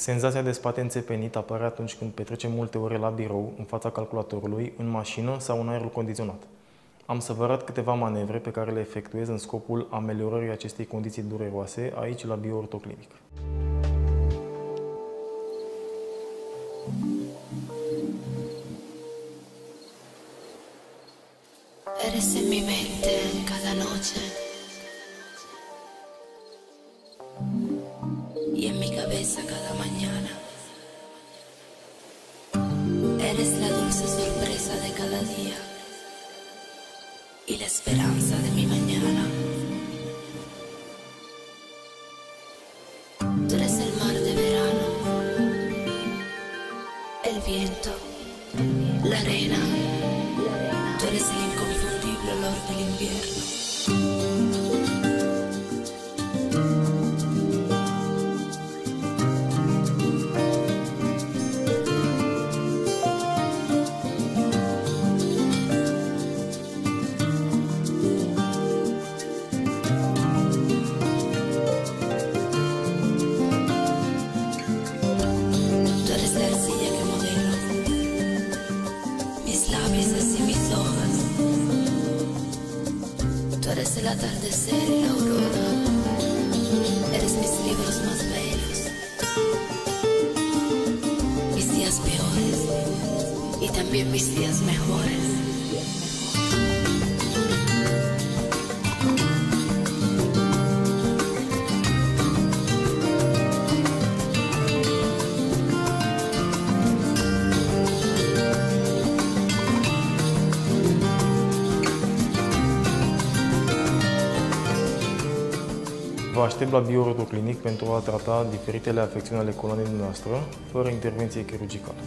Senzația de spate înțepenit apare atunci când petrecem multe ore la birou, în fața calculatorului, în mașină sau în aerul condiționat. Am să vă arăt câteva manevre pe care le efectuez în scopul ameliorării acestei condiții dureroase aici la Bioortoclinic. Eres en mi mente mi cabeza cada mañana. Eres la dulce sorpresa de cada día y la esperanza de mi mañana. Tú eres el mar de verano, el viento, la arena. Tú eres el inconfundible olor del invierno. Labios y mis hojas. Tú eres el atardecer y la aurora, eres mis libros más bellos, mis días peores y también mis días mejores. Vă aștept la Bioortoclinic pentru a trata diferitele afecțiuni ale coloanei noastre, fără intervenție chirurgicală.